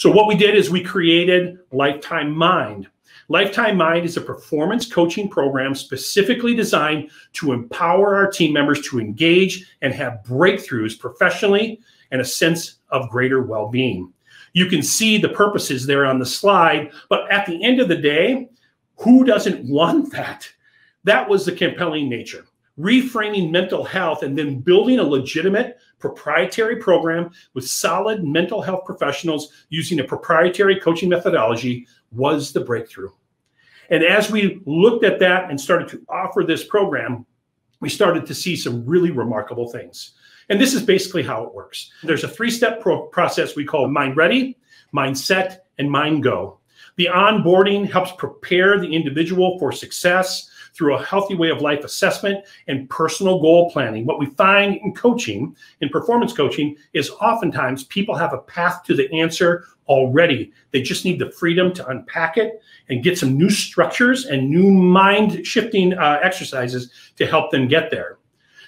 So, what we did is we created Lifetime Mind. Lifetime Mind is a performance coaching program specifically designed to empower our team members to engage and have breakthroughs professionally and a sense of greater well being. You can see the purposes there on the slide, but at the end of the day, who doesn't want that? That was the compelling nature. Reframing mental health and then building a legitimate proprietary program with solid mental health professionals using a proprietary coaching methodology was the breakthrough. And as we looked at that and started to offer this program, we started to see some really remarkable things. And this is basically how it works. There's a three step pro- process we call Mind Ready, Mindset, and Mind Go. The onboarding helps prepare the individual for success through a healthy way of life assessment and personal goal planning. What we find in coaching, in performance coaching, is oftentimes people have a path to the answer already. They just need the freedom to unpack it and get some new structures and new mind shifting uh, exercises to help them get there.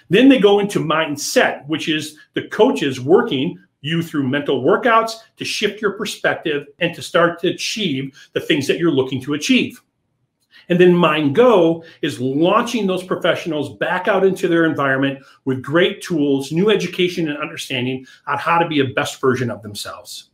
Then they go into mindset, which is the coaches working you through mental workouts to shift your perspective and to start to achieve the things that you're looking to achieve. And then Mind Go is launching those professionals back out into their environment with great tools, new education, and understanding on how to be a best version of themselves.